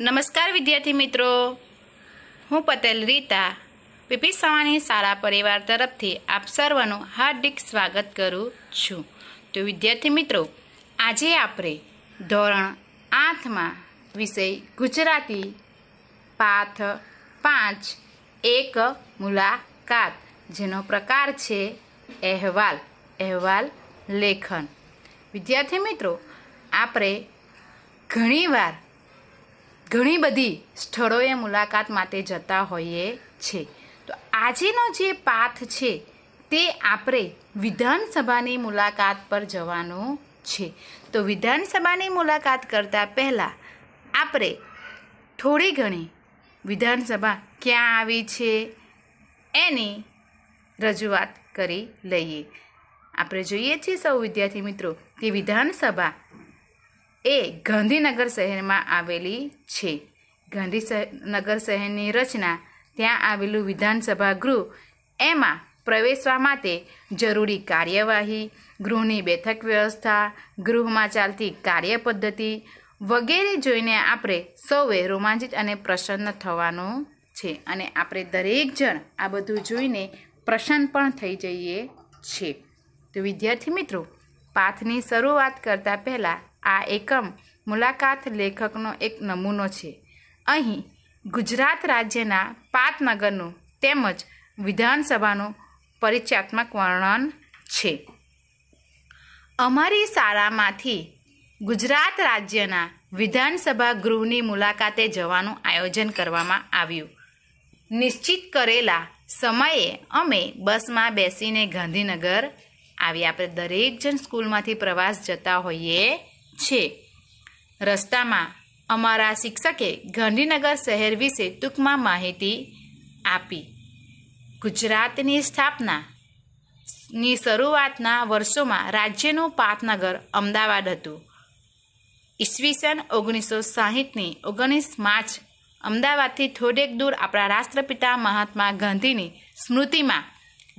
નમસ્કાર વિદ્યાર્થી મિત્રો. હું પટેલ રીતા. પીપી સવાણી શાળા પરિવાર તરફથી આપ સર્વનું હાર્દિક સ્વાગત કરું છું. તો વિદ્યાર્થી મિત્રો, આજે આપણે ધોરણ આઠમાં વિષય ગુજરાતી પાઠ પાંચ એક મુલાકાત, જેનો પ્રકાર છે અહેવાલ અહેવાલ લેખન. વિદ્યાર્થી મિત્રો, આપણે ઘણીવાર ઘણી બધી સ્થળોએ મુલાકાત માટે જતા હોઈએ છીએ તો આજેનો જે પાથ છે, તે આપણે વિધાનસભાની મુલાકાત પર જવાનું છે. તો વિધાનસભાની મુલાકાત કરતાં પહેલાં આપણે થોડી ઘણી વિધાનસભા ક્યાં આવી છે, એની રજૂઆત કરી લઈએ. આપણે જોઈએ છીએ સૌ વિદ્યાર્થી મિત્રો કે વિધાનસભા એ ગાંધીનગર શહેરમાં આવેલી છે. ગાંધીનગર શહેરની રચના ત્યાં આવેલું વિધાનસભા ગૃહ, એમાં પ્રવેશવા માટે જરૂરી કાર્યવાહી, ગૃહની બેઠક વ્યવસ્થા, ગૃહમાં ચાલતી કાર્ય પદ્ધતિ વગેરે જોઈને આપણે સૌએ રોમાંચિત અને પ્રસન્ન થવાનું છે અને આપણે દરેક જણ આ બધું જોઈને પ્રસન્ન પણ થઈ જઈએ છીએ. તો વિદ્યાર્થી મિત્રો, પાઠની શરૂઆત કરતાં પહેલાં આ એકમ મુલાકાત લેખકનો એક નમૂનો છે. અહીં ગુજરાત રાજ્યના પાટનગરનું તેમજ વિધાનસભાનું પરિચયાત્મક વર્ણન છે. અમારી શાળામાંથી ગુજરાત રાજ્યના વિધાનસભા ગૃહની મુલાકાતે જવાનું આયોજન કરવામાં આવ્યું. નિશ્ચિત કરેલા સમયે અમે બસમાં બેસીને ગાંધીનગર આવી આપણે દરેક જણ સ્કૂલમાંથી પ્રવાસ જતા હોઈએ. છે. રસ્તામાં અમારા શિક્ષકે ગાંધીનગર શહેર વિશે ટૂંકમાં માહિતી આપી. ગુજરાતની સ્થાપના ની શરૂઆતના વર્ષોમાં રાજ્યનું પાટનગર અમદાવાદ હતું. ઈસવીસન ઓગણીસો સાહીઠની ઓગણીસ માર્ચ અમદાવાદથી થોડેક દૂર આપણા રાષ્ટ્રપિતા મહાત્મા ગાંધીની સ્મૃતિમાં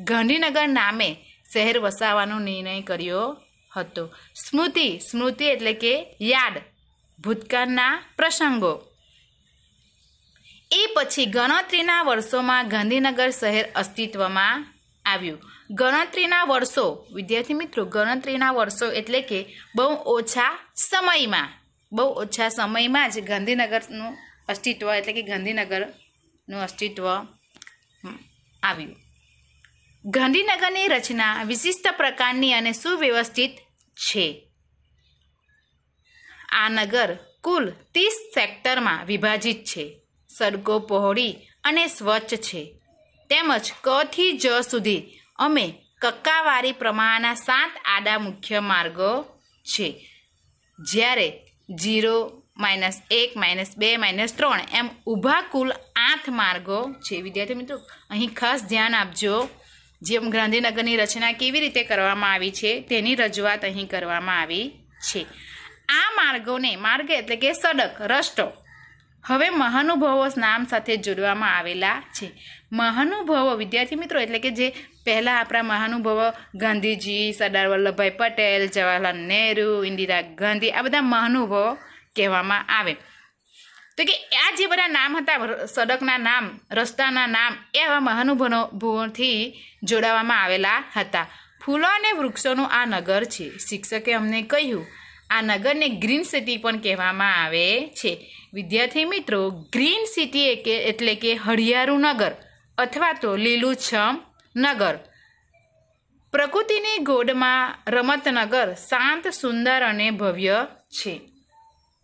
ગાંધીનગર નામે શહેર વસાવવાનો નિર્ણય કર્યો હતો. સ્મૃતિ સ્મૃતિ એટલે કે યાદ, ભૂતકાળના પ્રસંગો. એ પછી ગણતરીના વર્ષોમાં ગાંધીનગર શહેર અસ્તિત્વમાં આવ્યું. ગણતરીના વર્ષો, વિદ્યાર્થી મિત્રો, ગણતરીના વર્ષો એટલે કે બહુ ઓછા સમયમાં, બહુ ઓછા સમયમાં જ ગાંધીનગરનું અસ્તિત્વ એટલે કે ગાંધીનગરનું અસ્તિત્વ આવ્યું. ગાંધીનગરની રચના વિશિષ્ટ પ્રકારની અને સુવ્યવસ્થિત છે. આ નગર કુલ ત્રીસ સેક્ટરમાં વિભાજિત છે. સડકો પહોળી અને સ્વચ્છ છે. તેમજ ક થી જ સુધી અમે કક્કાવારી પ્રમાણના સાત આડા મુખ્ય માર્ગો છે. જ્યારે જીરો માઇનસ એક માઇનસ બે માઇનસ ત્રણ એમ ઊભા કુલ આઠ માર્ગો છે. વિદ્યાર્થી મિત્રો, અહીં ખાસ ધ્યાન આપજો. જેમ ગાંધીનગરની રચના કેવી રીતે કરવામાં આવી છે તેની રજૂઆત અહીં કરવામાં આવી છે. આ માર્ગોને, માર્ગ એટલે કે સડક, રસ્તો, હવે મહાનુભાવો નામ સાથે જોડવામાં આવેલા છે. મહાનુભાવો, વિદ્યાર્થી મિત્રો, એટલે કે જે પહેલાં આપણા મહાનુભાવો ગાંધીજી, સરદાર વલ્લભભાઈ પટેલ, જવાહરલાલ નહેરુ, ઇન્દિરા ગાંધી, આ બધા મહાનુભાવો કહેવામાં આવે. તો કે આ જે બધા નામ હતા સડકના નામ, રસ્તાના નામ એવા મહાનુભાવોથી જોડાવામાં આવેલા હતા. ફૂલો અને વૃક્ષોનું આ નગર છે. શિક્ષકે અમને કહ્યું, આ નગરને ગ્રીન સિટી પણ કહેવામાં આવે છે. વિદ્યાર્થી મિત્રો, ગ્રીન સિટી એટલે કે હરિયાળું નગર અથવા તો લીલુંછમ નગર. પ્રકૃતિની ગોડમાં રમતનગર શાંત, સુંદર અને ભવ્ય છે.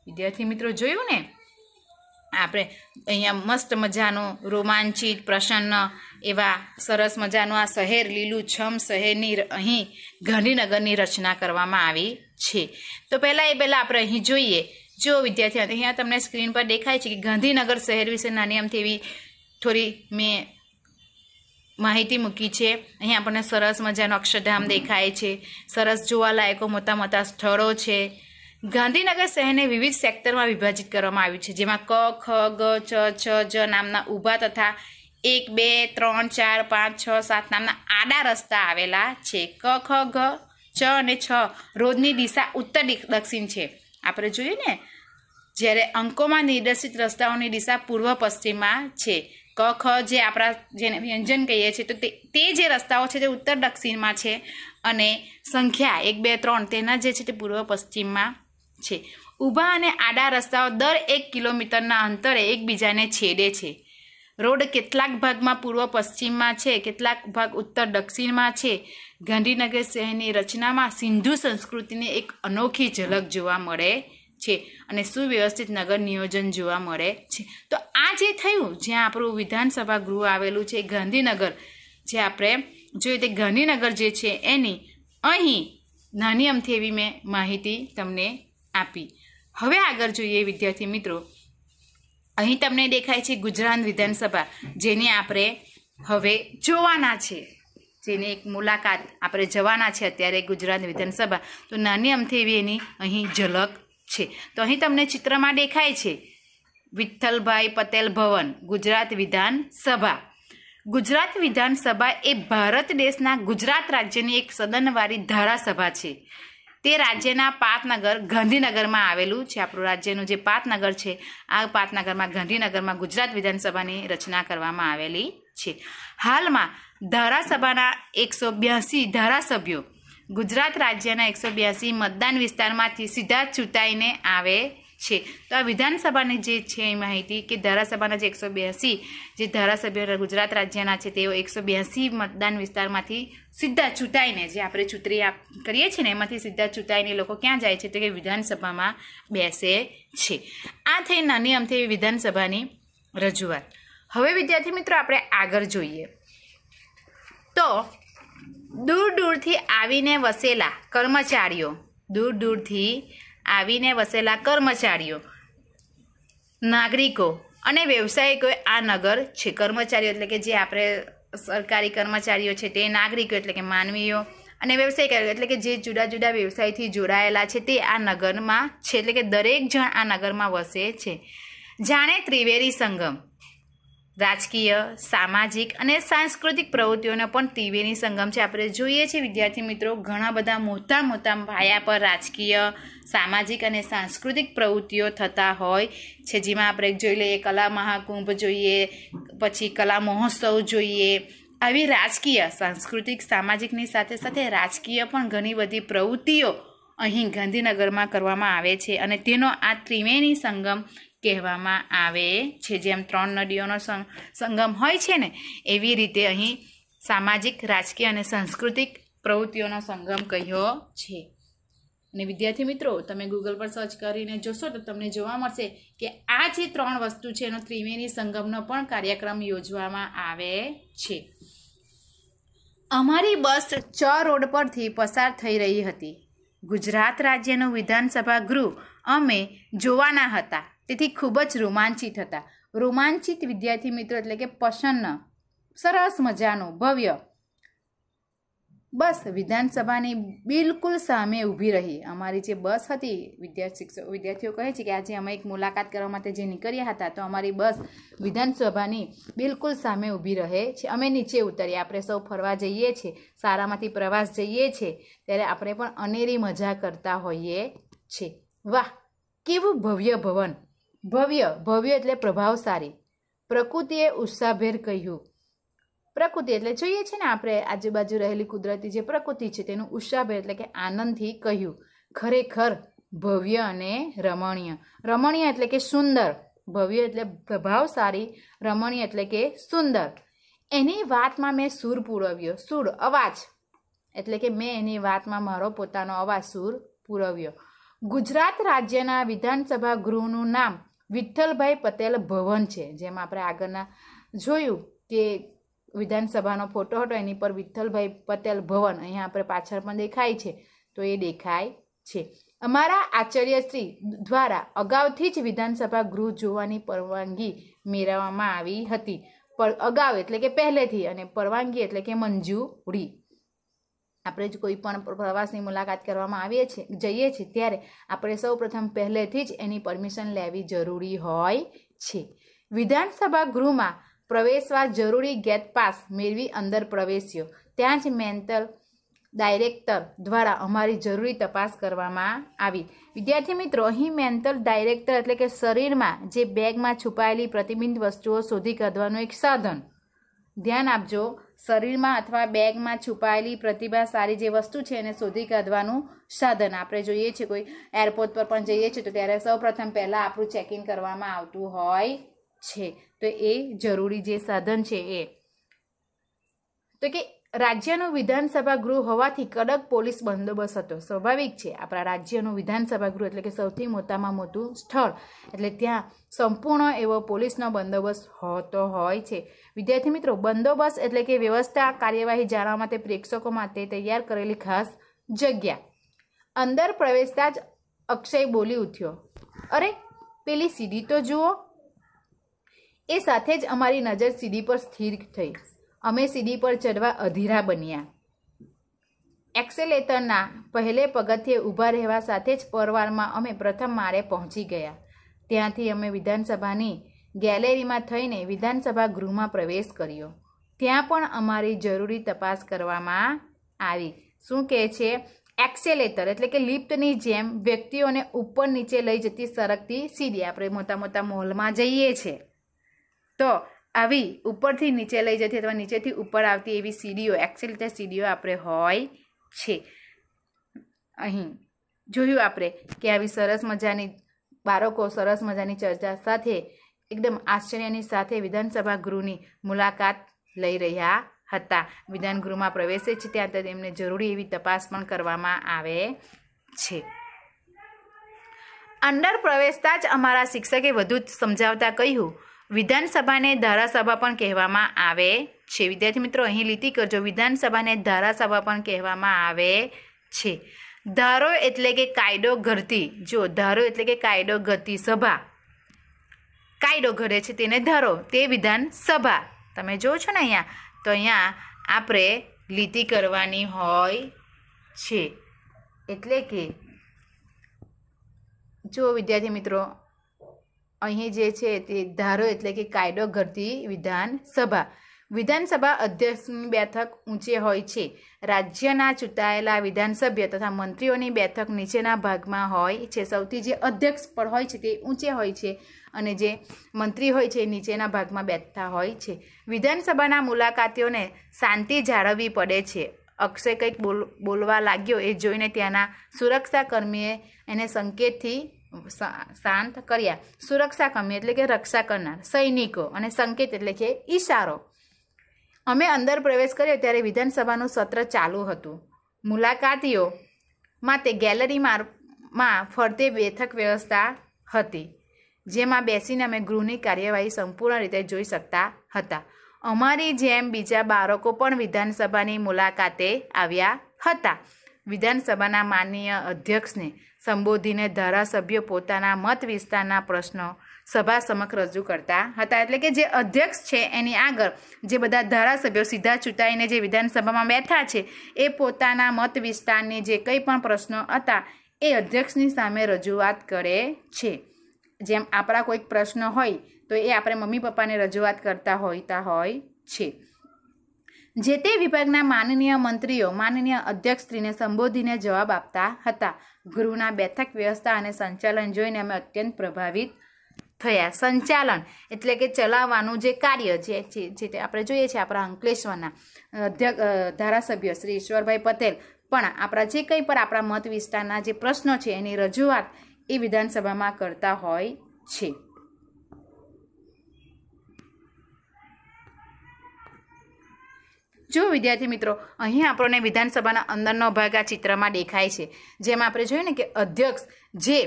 વિદ્યાર્થી મિત્રો, જોયું ને? આપણે અહીંયા મસ્ત મજાનું રોમાંચિત, પ્રસન્ન એવા સરસ મજાનું આ શહેર લીલું છમ શહેરની અહીં ગાંધીનગરની રચના કરવામાં આવી છે. તો પહેલાં એ પહેલાં આપણે અહીં જોઈએ. જો વિદ્યાર્થીઓ, અહીંયા તમને સ્ક્રીન પર દેખાય છે કે ગાંધીનગર શહેર વિશે નાની આમથી એવી થોડી મેં માહિતી મૂકી છે. અહીંયા આપણને સરસ મજાનો અક્ષરધામ દેખાય છે. સરસ જોવાલાયકો મોટા મોટા સ્થળો છે. ગાંધીનગર શહેરને વિવિધ સેક્ટરમાં વિભાજિત કરવામાં આવ્યું છે, જેમાં ક, ખ, ગ, ચ, છ, જ નામના ઊભા તથા એક, બે, ત્રણ, ચાર, પાંચ, છ, સાત નામના આડા રસ્તા આવેલા છે. ક, ખ, ગ, ચ અને છ રોજની દિશા ઉત્તર દક્ષિણ છે. આપણે જોયું ને, જ્યારે અંકોમાં નિર્દેશિત રસ્તાઓની દિશા પૂર્વ પશ્ચિમમાં છે. ક, ખ જે આપણા જેને વ્યંજન કહીએ છીએ, તો તે તે જે રસ્તાઓ છે તે ઉત્તર દક્ષિણમાં છે અને સંખ્યા એક, બે, ત્રણ તેના જે છે તે પૂર્વ પશ્ચિમમાં છે. ઊભા અને આડા રસ્તાઓ દર એક કિલોમીટરના અંતરે એકબીજાને છેડે છે. રોડ કેટલાક ભાગમાં પૂર્વ પશ્ચિમમાં છે, કેટલાક ભાગ ઉત્તર દક્ષિણમાં છે. ગાંધીનગર શહેરની રચનામાં સિંધુ સંસ્કૃતિની એક અનોખી ઝલક જોવા મળે છે અને સુવ્યવસ્થિત નગર નિયોજન જોવા મળે છે. તો આ જે થયું, જ્યાં આપણું વિધાનસભા ગૃહ આવેલું છે ગાંધીનગર, જે આપણે જોઈએ તે ગાંધીનગર જે છે એની અહીં નાની અમથી એવી મેં માહિતી તમને આપી. હવે આગળ જોઈએ વિદ્યાર્થી મિત્રો. અહીં તમને દેખાય છે ગુજરાત વિધાનસભા, જેને આપણે હવે જોવાના છે. જેની એક મુલાકાત આપણે જવાના છે અત્યારે ગુજરાત વિધાનસભા. તો નાની અમથી એવી એની અહીં ઝલક છે. તો અહીં તમને ચિત્રમાં દેખાય છે વિઠ્ઠલભાઈ પટેલ ભવન, ગુજરાત વિધાનસભા. ગુજરાત વિધાનસભા એ ભારત દેશના ગુજરાત રાજ્યની એક સદનવાળી ધારાસભા છે. તે રાજ્યના પાતનગર ગાંધીનગરમાં આવેલું છે. આપણું રાજ્યનું જે પાતનગર છે, આ પાતનગરમાં ગાંધીનગરમાં ગુજરાત વિધાનસભાની રચના કરવામાં આવેલી છે. હાલમાં ધારાસભાના એકસો બ્યાસી ધારાસભ્યો ગુજરાત રાજ્યના એકસો બ્યાસી મતદાન વિસ્તારમાંથી સીધા ચૂંટાઈને આવે છે. તો આ વિધાનસભાની જે છે એ માહિતી કે ધારાસભાના જે એકસો બ્યાસી, જે ધારાસભ્ય ગુજરાત રાજ્યના છે, તેઓ એકસો બ્યાસી મતદાન વિસ્તારમાંથી સીધા ચૂંટાઈને જે આપણે ચૂંટણી કરીએ છીએ ને, એમાંથી સીધા ચૂંટાઈને લોકો ક્યાં જાય છે તો કે વિધાનસભામાં બેસે છે. આ થઈ નાની અમથી વિધાનસભાની રજૂઆત. હવે વિદ્યાર્થી મિત્રો આપણે આગળ જોઈએ. તો દૂર દૂરથી આવીને વસેલા કર્મચારીઓ દૂર દૂરથી આવીને વસેલા કર્મચારીઓ, નાગરિકો અને વ્યવસાયિકો આ નગર છે. કર્મચારીઓ એટલે કે જે આપણે સરકારી કર્મચારીઓ છે તે નાગરિકો એટલે કે માનવીઓ અને વ્યવસાયિકો એટલે કે જે જુદા જુદા વ્યવસાયથી જોડાયેલા છે તે આ નગરમાં છે. એટલે કે દરેક જણ આ નગરમાં વસે છે. જાણે ત્રિવેરી સંગમ. રાજકીય, સામાજિક અને સાંસ્કૃતિક પ્રવૃત્તિઓનો પણ ત્રિવેણી સંગમ છે. આપણે જોઈએ છીએ, વિદ્યાર્થી મિત્રો, ઘણા બધા મોટા મોટા પાયા પર રાજકીય, સામાજિક અને સાંસ્કૃતિક પ્રવૃત્તિઓ થતા હોય છે. જેમાં આપણે જોઈ લઈએ, કલા મહાકુંભ જોઈએ, પછી કલા મહોત્સવ જોઈએ. આવી રાજકીય, સાંસ્કૃતિક, સામાજિકની સાથે સાથે રાજકીય પણ ઘણી બધી પ્રવૃત્તિઓ અહીં ગાંધીનગરમાં કરવામાં આવે છે. અને તેનો આ ત્રિવેણી સંગમ કહેવામાં આવે છે. જેમ ત્રણ નદીઓનો સંગમ હોય છે ને, એવી રીતે અહીં સામાજિક, રાજકીય અને સાંસ્કૃતિક પ્રવૃત્તિઓનો સંગમ કહ્યો છે. અને વિદ્યાર્થી મિત્રો, તમે ગૂગલ પર સર્ચ કરીને જોશો તો તમને જોવા મળશે કે આ જે ત્રણ વસ્તુ છે, એનો ત્રિવેણી સંગમનો પણ કાર્યક્રમ યોજવામાં આવે છે. અમારી બસ ચ રોડ પરથી પસાર થઈ રહી હતી. ગુજરાત રાજ્યનું વિધાનસભા ગૃહ અમે જોવાના હતા. તેથી ખૂબ જ રોમાંચિત હતા. રોમાંચિત વિદ્યાર્થી મિત્રો એટલે કે પ્રસન્ન, સરસ મજાનું, ભવ્ય. બસ વિધાનસભાની બિલકુલ સામે ઊભી રહી. અમારી જે બસ હતી, વિદ્યાર્થી શિક્ષક, વિદ્યાર્થીઓ કહે છે કે આજે અમે એક મુલાકાત કરવા માટે જે નીકળ્યા હતા, તો અમારી બસ વિધાનસભાની બિલકુલ સામે ઊભી રહે છે. અમે નીચે ઉતરીએ, આપણે સૌ ફરવા જઈએ છીએ સારામાંથી પ્રવાસ જઈએ છીએ, ત્યારે આપણે પણ અનેરી મજા કરતા હોઈએ છીએ. વાહ, કેવું ભવ્ય ભવન! ભવ્ય ભવ્ય એટલે પ્રભાવશાળી. પ્રકૃતિએ ઉત્સાહભેર કહ્યું. પ્રકૃતિ એટલે જોઈએ છે ને આપણે આજુબાજુ રહેલી કુદરતી જે પ્રકૃતિ છે તેનું ઉત્સાહભેર એટલે કે આનંદથી કહ્યું. ખરેખર ભવ્ય અને રમણીય. રમણીય એટલે કે સુંદર. ભવ્ય એટલે પ્રભાવશાળી, રમણીય એટલે કે સુંદર. એની વાતમાં મેં સૂર પૂરવ્યો. સૂર, અવાજ. એટલે કે મેં એની વાતમાં મારો પોતાનો અવાજ સૂર પૂરવ્યો. ગુજરાત રાજ્યના વિધાનસભા ગૃહનું નામ વિઠ્ઠલભાઈ પટેલ ભવન છે, જેમ આપણે આગળના જોયું કે વિધાનસભાનો ફોટો હતો, એની પર વિઠ્ઠલભાઈ પટેલ ભવન, અહીંયા આપણે પાછળ પણ દેખાય છે, તો એ દેખાય છે. અમારા આચાર્યશ્રી દ્વારા અગાઉથી જ વિધાનસભા ગૃહ જોવાની પરવાનગી મેળવવામાં આવી હતી. પર અગાઉ એટલે કે પહેલેથી, અને પરવાનગી એટલે કે મંજૂરી. આપણે જ કોઈ પણ પ્રવાસની મુલાકાત કરવામાં આવીએ છીએ જઈએ છીએ ત્યારે આપણે સૌ પ્રથમ પહેલેથી જ એની પરમિશન લેવી જરૂરી હોય છે. વિધાનસભા ગૃહમાં પ્રવેશવા જરૂરી ગેટ પાસ મેળવી અંદર પ્રવેશ્યો. ત્યાં જ મેન્ટલ ડાયરેક્ટર દ્વારા અમારી જરૂરી તપાસ કરવામાં આવી. વિદ્યાર્થી મિત્રો, અહીં મેન્ટલ ડાયરેક્ટર એટલે કે શરીરમાં જે બેગમાં છુપાયેલી પ્રતિબિંબ વસ્તુઓ શોધી કાઢવાનું એક સાધન. ધ્યાન આપજો શરીરમાં અથવા બેગમાં છુપાયેલી પ્રતિભાશાળી જે વસ્તુ છે એને શોધી કાઢવાનું સાધન આપણે જોઈએ છીએ કોઈ એરપોર્ટ પર પણ જઈએ છીએ તો ત્યારે સૌપ્રથમ પહેલાં આપણું ચેકિંગ કરવામાં આવતું હોય છે. તો એ જરૂરી જે સાધન છે એ. તો કે રાજ્યનું વિધાનસભા ગૃહ હોવાથી કડક પોલીસ બંદોબસ્ત હતો. સ્વાભાવિક છે, આપણા રાજ્યનું વિધાનસભા ગૃહ એટલે કે સૌથી મોટામાં મોટું સ્થળ. એટલે ત્યાં સંપૂર્ણ એવો પોલીસનો બંદોબસ્ત હોતો હોય છે. વિદ્યાર્થી મિત્રો, બંદોબસ્ત એટલે કે વ્યવસ્થા કાર્યવાહી જાણવા માટે પ્રેક્ષકો માટે તૈયાર કરેલી ખાસ જગ્યા. અંદર પ્રવેશતા જ અક્ષય બોલી ઉઠ્યો. અરે, પેલી સીડી તો જુઓ. એ સાથે જ અમારી નજર સીડી પર સ્થિર થઈ. અમે સીડી પર ચડવા અધીરા બન્યા. એક્સેલેટરના પહેલે પગથિયે ઊભા રહેવા સાથે જ પરવારમાં અમે પ્રથમ માળે પહોંચી ગયા. ત્યાંથી અમે વિધાનસભાની ગેલેરીમાં થઈને વિધાનસભા ગૃહમાં પ્રવેશ કર્યો. ત્યાં પણ અમારી જરૂરી તપાસ કરવામાં આવી. શું કહે છે? એક્સેલેટર એટલે કે લિફ્ટની જેમ વ્યક્તિઓને ઉપર નીચે લઈ જતી સરકતી સીડી. આપણે મોટા મોટા મોલમાં જઈએ છીએ તો આવી ઉપરથી નીચે લઈ જતી અથવા નીચેથી ઉપર આવતી એવી સીડીઓ એક્સેલેટર સીડીઓ આપણે હોય છે. અહીં જોયું આપણે કે આવી સરસ મજાની બાળકો, સરસ મજાની ચર્ચા સાથે, એકદમ આશ્ચર્યની સાથે વિધાનસભા ગૃહની મુલાકાત લઈ રહ્યા હતા. વિધાન ગૃહમાં પ્રવેશે છે ત્યાં તો તેમને જરૂરી એવી તપાસ પણ કરવામાં આવે છે. અંદર પ્રવેશતા જ અમારા શિક્ષકે વધુ સમજાવતા કહ્યું વિધાનસભાને ધારાસભા પણ કહેવામાં આવે છે. વિદ્યાર્થી મિત્રો, અહીં લીટી કરજો. વિધાનસભાને ધારાસભા પણ કહેવામાં આવે છે. ધારો એટલે કે કાયદો ઘડતી. જો ધારો એટલે કે કાયદો ઘડતી સભા. કાયદો ઘડે છે તેને ધારો. તે વિધાનસભા. તમે જો છો ને અહીંયા, તો અહીંયા આપણે લીટી કરવાની હોય છે. એટલે કે, જો વિદ્યાર્થી મિત્રો અહીં જે છે તે ધારો એટલે કે કાયદો ઘડતી વિધાનસભા વિધાનસભા અધ્યક્ષની બેઠક ઊંચે હોય છે. રાજ્યના ચૂંટાયેલા વિધાનસભ્ય તથા મંત્રીઓની બેઠક નીચેના ભાગમાં હોય છે. સૌથી જે અધ્યક્ષ પણ હોય છે તે ઊંચે હોય છે અને જે મંત્રી હોય છે નીચેના ભાગમાં બેઠતા હોય છે. વિધાનસભાના મુલાકાતીઓને શાંતિ જાળવવી પડે છે. અક્ષય કંઈક બોલ, બોલવા લાગ્યો એ જોઈને ત્યાંના સુરક્ષાકર્મીએ એને સંકેતથી શાંત કર્યા. સુરક્ષા કમી એટલે કે રક્ષા કરનાર, સૈનિકો અને સંકેત એટલે કે ઈશારો. અમે અંદર પ્રવેશ કર્યો ત્યારે વિધાનસભાનું સત્ર ચાલુ હતું. મુલાકાતીઓ માટે ગેલેરીમાં માં ફરતે બેઠક વ્યવસ્થા હતી, જેમાં બેસીને અમે ગૃહની કાર્યવાહી સંપૂર્ણ રીતે જોઈ શકતા હતા. અમારી જેમ બીજા બાળકો પણ વિધાનસભાની મુલાકાતે આવ્યા હતા. વિધાનસભાના માનનીય અધ્યક્ષને સંબોધીને ધારાસભ્યો પોતાના મત વિસ્તારના પ્રશ્નો સભા સમક્ષ રજૂ કરતા હતા. એટલે કે જે અધ્યક્ષ છે એની આગળ જે બધા ધારાસભ્યો સીધા ચૂંટાઈને જે વિધાનસભામાં બેઠા છે, એ પોતાના મત વિસ્તારની જે કંઈ પણ પ્રશ્નો હતા, એ અધ્યક્ષની સામે રજૂઆત કરે છે. જેમ આપણા કોઈક પ્રશ્ન હોય, તો એ આપણે મમ્મી પપ્પાને રજૂઆત કરતા હોતા હોય છે. જે તે વિભાગના માનનીય મંત્રીઓ, માનનીય અધ્યક્ષશ્રીને સંબોધીને જવાબ આપતા હતા. ગૃહના બેઠક વ્યવસ્થા અને સંચાલન જોઈને અમે અત્યંત પ્રભાવિત થયા. સંચાલન એટલે કે ચલાવવાનું જે કાર્ય જે જે આપણે જોઈએ છીએ આપણા અંકલેશ્વરના ધારાસભ્ય શ્રી ઈશ્વરભાઈ પટેલ. પણ આપણા જે કંઈ પણ આપણા મત વિસ્તારના જે પ્રશ્નો છે એની રજૂઆત એ વિધાનસભામાં કરતા હોય છે. જો વિદ્યાર્થી મિત્રો, અહીં આપણને વિધાનસભાના અંદરનો ભાગ આ ચિત્રમાં દેખાય છે. જેમ આપણે જોઈએ ને કે અધ્યક્ષ જે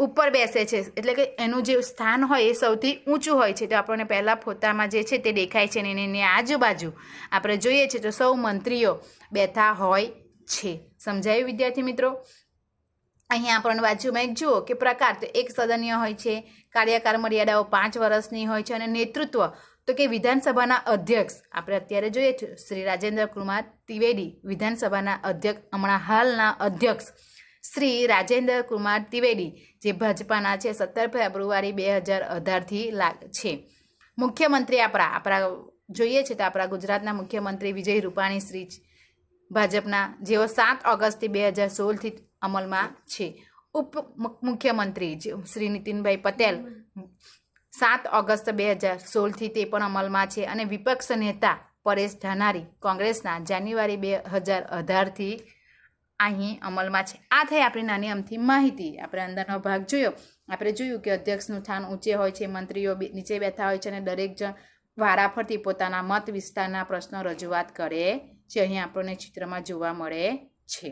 ઉપર બેસે છે, એટલે કે એનું જે સ્થાન હોય એ સૌથી ઊંચું હોય છે. તો આપણને પહેલાં ફોટામાં જે છે તે દેખાય છે અને એની આજુબાજુ આપણે જોઈએ છીએ તો સૌ મંત્રીઓ બેઠા હોય છે. સમજાયું વિદ્યાર્થી મિત્રો? અહીંયા આપણને બાજુમાં એક જુઓ કે પ્રકાર તો એક સદનીય હોય છે, કાર્યકાળ મર્યાદાઓ પાંચ વર્ષની હોય છે અને નેતૃત્વ તો કે વિધાનસભાના અધ્યક્ષ, આપણે અત્યારે જોઈએ છીએ શ્રી રાજેન્દ્ર કુમાર ત્રિવેદી વિધાનસભાના અધ્યક્ષ, હમણાં હાલના અધ્યક્ષ શ્રી રાજેન્દ્ર કુમાર ત્રિવેદી, જે ભાજપાના છે, સત્તર ફેબ્રુઆરી બે હજાર અઢારથી છે. મુખ્યમંત્રી આપણા આપણા જોઈએ છે તો આપણા ગુજરાતના મુખ્યમંત્રી વિજય રૂપાણી શ્રી ભાજપના, જેઓ સાત ઓગસ્ટથી બે હજાર સોળથી અમલમાં છે. ઉપ મુખ્યમંત્રી શ્રી નીતિનભાઈ પટેલ સાત ઓગસ્ટ બે હજાર સોળથી તે પણ અમલમાં છે અને વિપક્ષ નેતા પરેશ ધાનારી કોંગ્રેસના જાન્યુઆરી બે હજાર અઢારથી અહીં અમલમાં છે. આ થઈ આપણી નાની અમથી માહિતી. આપણે અંદરનો ભાગ જોયો. આપણે જોયું કે અધ્યક્ષનું સ્થાન ઊંચે હોય છે, મંત્રીઓ નીચે બેઠા હોય છે અને દરેક જણ વારાફરતી પોતાના મત વિસ્તારના પ્રશ્નો રજૂઆત કરે છે. અહીં આપણને ચિત્રમાં જોવા મળે છે.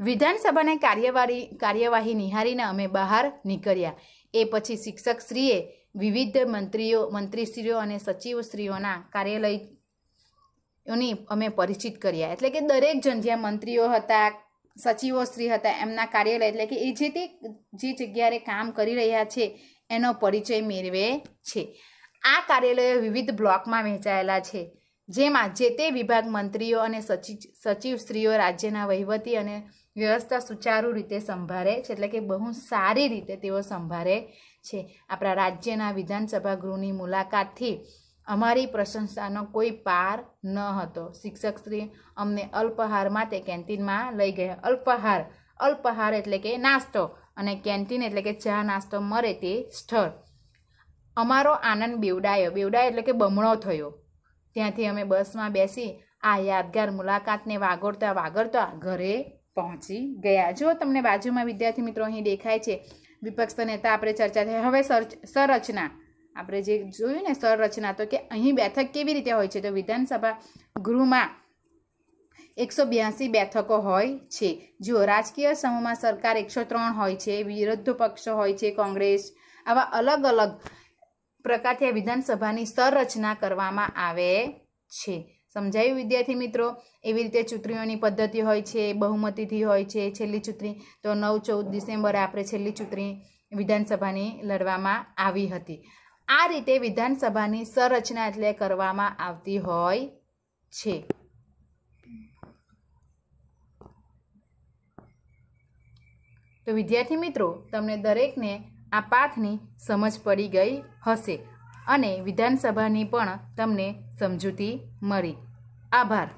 વિધાનસભાની કાર્યવાહી કાર્યવાહી નિહાળીને અમે બહાર નીકળ્યા. એ પછી શિક્ષકશ્રીએ વિવિધ મંત્રીઓ, મંત્રીશ્રીઓ અને સચિવશ્રીઓના કાર્યાલયની અમે પરિચિત કર્યા. એટલે કે દરેક જણ જ્યાં મંત્રીઓ હતા, સચિવોશ્રી હતા, એમના કાર્યાલય, એટલે કે એ જે તે જે જગ્યાએ કામ કરી રહ્યા છે, એનો પરિચય મેળવે છે. આ કાર્યાલયો વિવિધ બ્લોકમાં વહેંચાયેલા છે. જેમાં જે તે વિભાગ મંત્રીઓ અને સચિવ સચિવશ્રીઓ રાજ્યના વહીવટી અને વ્યવસ્થા સુચારુ રીતે સંભાળે છે, એટલે કે બહુ સારી રીતે તેઓ સંભાળે છે. આપણા રાજ્યના વિધાનસભા ગૃહની મુલાકાતથી અમારી પ્રશંસાનો કોઈ પાર ન હતો. શિક્ષકશ્રી અમને અલ્પહાર માટે કેન્ટીનમાં લઈ ગયા. અલ્પહાર અલ્પહાર એટલે કે નાસ્તો અને કેન્ટીન એટલે કે ચા નાસ્તો મળે તે સ્થળ. અમારો આનંદ બેવડાયો. બેવડાયો એટલે કે બમણો થયો. ત્યાંથી અમે બસમાં બેસી આ યાદગાર મુલાકાતને વાગોળતા વાગોળતા ઘરે પહોંચી ગયા. જો તમને બાજુમાં વિદ્યાર્થી મિત્રો અહીં દેખાય છે, વિપક્ષ નેતા આપણે ચર્ચા થઈ. હવે સર- સંરચના. આપણે જે જોયું ને સંરચના, તો કે અહીં બેઠક કેવી રીતે હોય છે? તો વિધાનસભા ગૃહમાં એકસો બ્યાસી બેઠકો હોય છે. જો રાજકીય સમૂહમાં સરકાર એકસો ત્રણ હોય છે વિરોધ પક્ષો હોય છે, કોંગ્રેસ, આવા અલગ અલગ પ્રકારથી આ વિધાનસભાની સંરચના કરવામાં આવે છે. સમજાયું, વિદ્યાર્થી મિત્રો? એવી રીતે ચૂંટણીઓની પદ્ધતિ હોય છે, બહુમતીથી હોય છે, છેલ્લી ચૂંટણી તો નવ, ચૌદ ડિસેમ્બરે આપણે છેલ્લી ચૂંટણી વિધાનસભાની લડવામાં આવી હતી. આ રીતે વિધાનસભાની સંરચના એટલે કરવામાં આવતી હોય છે. તો વિદ્યાર્થી મિત્રો, તમને દરેકને આ પાઠની સમજ પડી ગઈ હશે અને વિધાનસભાની પણ તમને સમજૂતી મળી. આભાર.